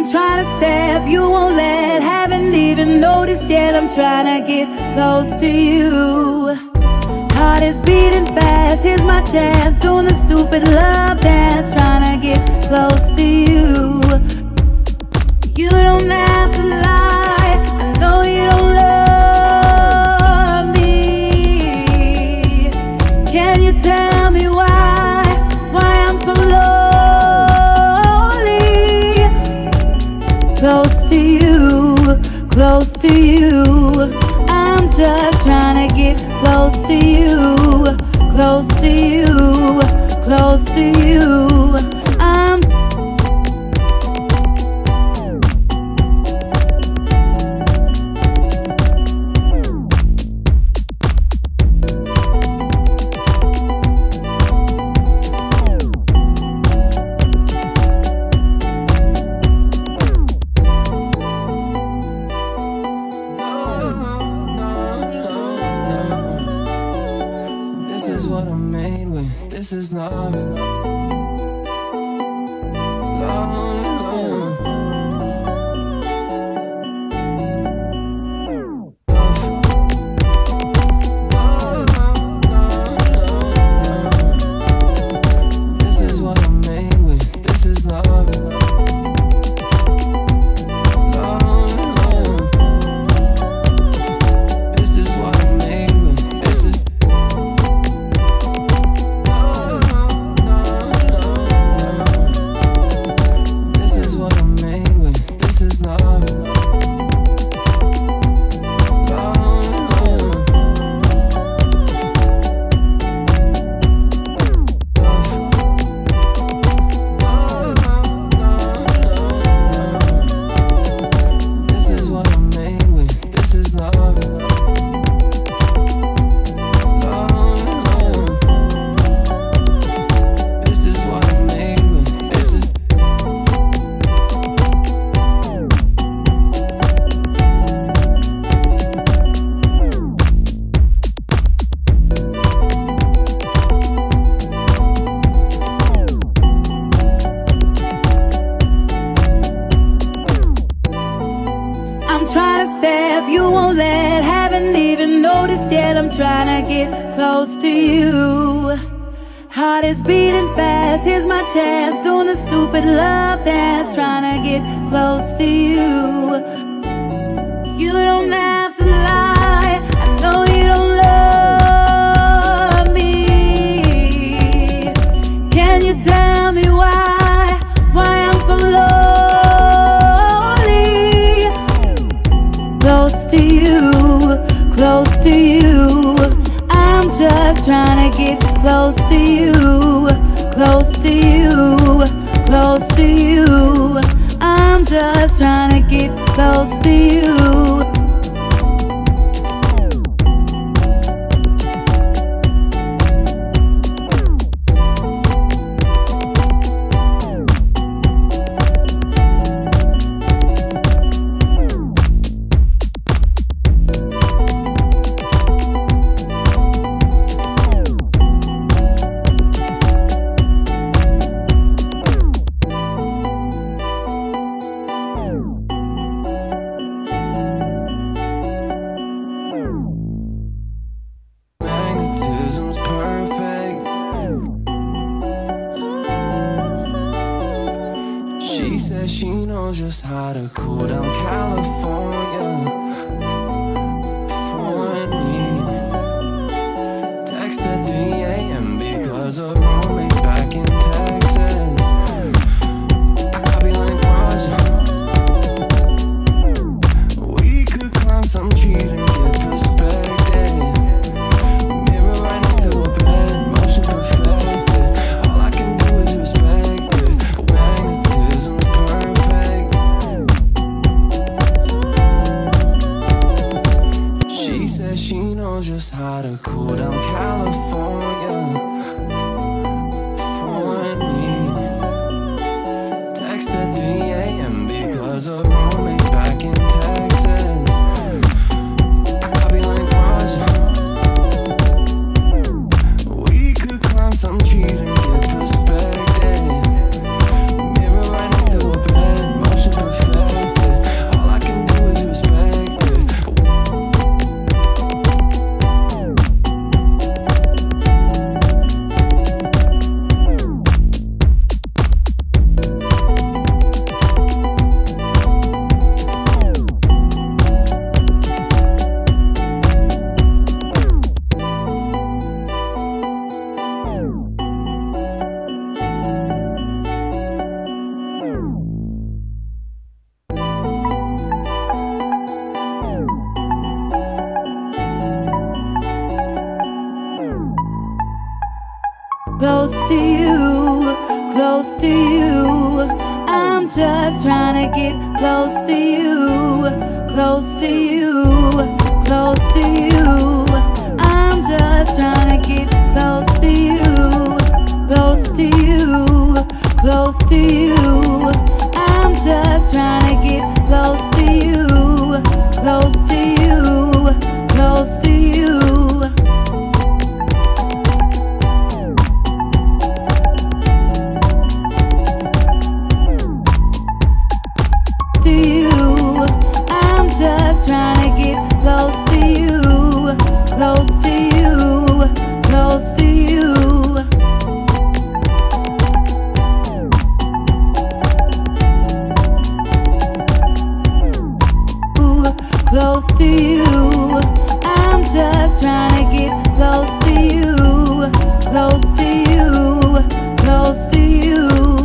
I'm trying to step, you won't let. Haven't even noticed yet. I'm trying to get close to you. Heart is beating fast. Here's my chance. Doing the stupid love dance. Trying to get close to you. You don't have to lie. Close to you. I'm just trying to get close to you, close to you, close to you. This is love. Trying to get close to you. Heart is beating fast. Here's my chance. Doing the stupid love dance. Trying to get close to you. You don't have to lie. I know you don't love me. Can you tell me why? Why I'm so lonely? Close to you, close to you, close to you. I'm just trying to get close to you. She knows just how to cool down California California to you, close to you. I'm just trying to get close to you, close to you, close Close to you. I'm just trying to get close to you, close to you, close to you.